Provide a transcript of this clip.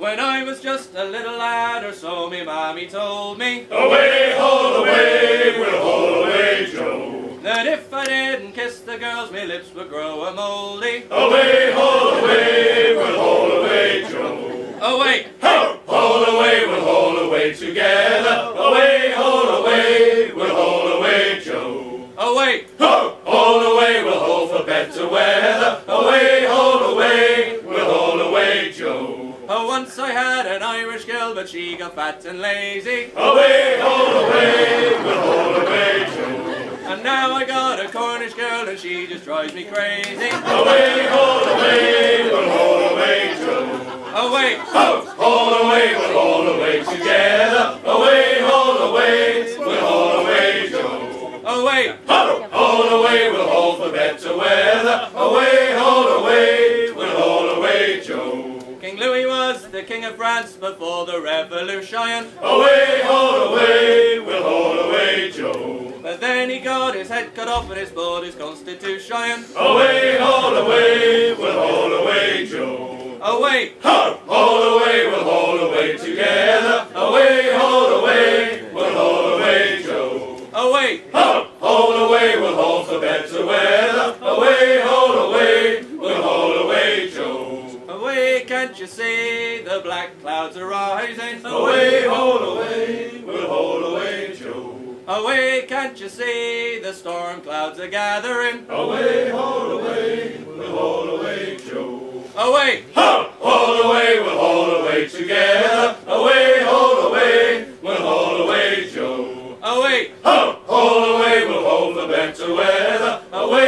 When I was just a little lad or so, me mammy told me Away, haul away, we'll haul away, Joe. that if I didn't kiss the girls, me lips would grow a mouldy. Away, haul away, we'll haul away, Joe. Away, Ho! Haul away, we'll haul away together. Away, haul away, we'll haul away, Joe. away, Ho! Haul away, we'll haul for better weather. Once I had an Irish girl, but she got fat and lazy. Away, haul away, we'll haul away, Joe. And now I got a Cornish girl, and she just drives me crazy. Away, haul away, oh, we'll haul away, Joe. Away, Ho! Haul away, we'll haul away together. Away, haul away, we'll haul away, Joe. away, Ho! The king of France before the revolution. Away, haul away, we'll haul away, Joe. But then he got his head cut off and his his constitution. Away, haul away, we'll haul away, Joe. Away, Ho! Haul away, we'll haul away together. Away, haul away, we'll haul away, Joe. away, Ho! Haul away, we'll haul for better weather. can't you see the black clouds are rising? Away, haul away, we'll haul away, Joe. Away, can't you see the storm clouds are gathering? Away, haul away, we'll haul away, Joe. Away, ha! Haul away, we'll haul away together. Away, haul away, we'll haul away, Joe. Away, ha! Haul away, we'll haul for better weather. Away.